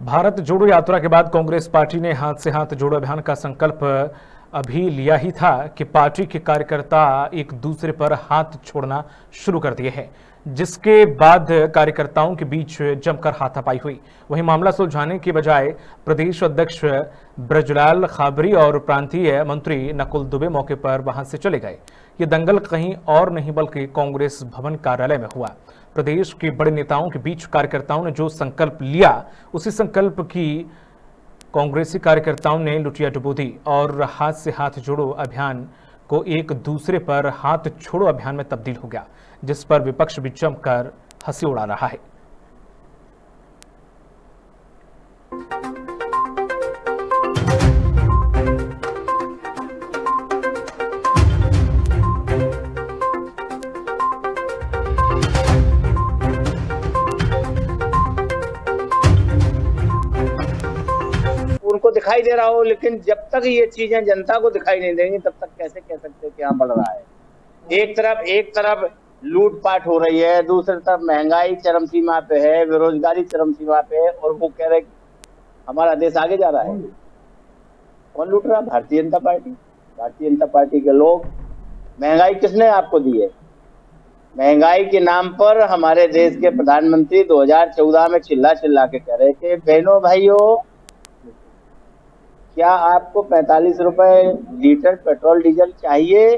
भारत जोड़ो यात्रा के बाद कांग्रेस पार्टी ने हाथ से हाथ जोड़ो अभियान का संकल्प अभी लिया ही था कि पार्टी के कार्यकर्ता एक दूसरे पर हाथ छोड़ना शुरू कर दिए हैं, जिसके बाद कार्यकर्ताओं के बीच जमकर हाथापाई हुई। वहीं मामला सुलझाने के बजाय प्रदेश अध्यक्ष ब्रजलाल खाबरी और प्रांतीय मंत्री नकुल दुबे मौके पर वहाँ से चले गए। ये दंगल कहीं और नहीं बल्कि कांग्रेस भवन कार्यालय में हुआ। प्रदेश के बड़े नेताओं के बीच कार्यकर्ताओं ने जो संकल्प लिया, उसी संकल्प की कांग्रेसी कार्यकर्ताओं ने लुटिया डुबो दी और हाथ से हाथ जोड़ो अभियान को एक दूसरे पर हाथ छोड़ो अभियान में तब्दील हो गया, जिस पर विपक्ष भी जमकर हँसी उड़ा रहा है। उनको दिखाई दे रहा हो, लेकिन जब तक ये चीज़ें जनता को दिखाई नहीं देंगी, तब तक कैसे कह सकते हैं कि यहाँ बढ़ रहा है। एक तरफ़ एक तरफ़ लूटपाट हो रही है, दूसरी तरफ़ महँगाई चरम सीमा पे है, बेरोजगारी चरम सीमा पे है, और वो कह रहे हमारा देश आगे जा रहा है। कौन लूट रहा भारतीय जनता पार्टी। भारतीय जनता पार्टी के लोग, महँगाई किसने आपको दी है? महँगाई के नाम पर हमारे देश के प्रधानमंत्री 2014 में चिल्ला चिल्ला के कह रहे थे, बहनों, भाइयों क्या आपको पैंतालीस रुपए लीटर पेट्रोल डीजल चाहिए?